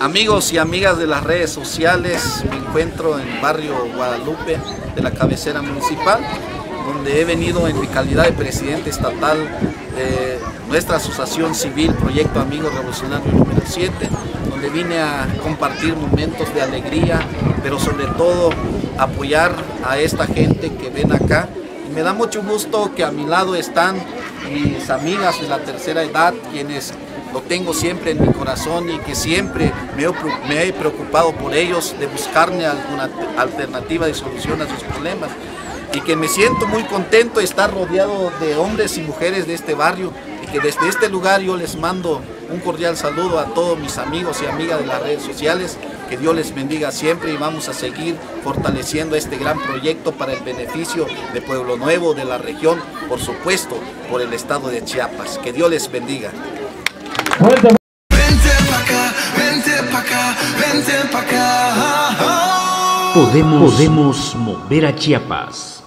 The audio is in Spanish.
Amigos y amigas de las redes sociales, me encuentro en el barrio Guadalupe de la cabecera municipal, donde he venido en mi calidad de presidente estatal de nuestra asociación civil Proyecto Amigos Revolucionario número 7, donde vine a compartir momentos de alegría, pero sobre todo apoyar a esta gente que ven acá. Y me da mucho gusto que a mi lado están mis amigas de la tercera edad, quienes lo tengo siempre en mi corazón y que siempre me he, preocupado por ellos, de buscarme alguna alternativa de solución a sus problemas. Y que me siento muy contento de estar rodeado de hombres y mujeres de este barrio y que desde este lugar yo les mando un cordial saludo a todos mis amigos y amigas de las redes sociales. Que Dios les bendiga siempre y vamos a seguir fortaleciendo este gran proyecto para el beneficio de Pueblo Nuevo, de la región, por supuesto, por el estado de Chiapas. Que Dios les bendiga. Vente pa' acá, vente pa' acá, vente pa' acá. Podemos, podemos mover a Chiapas.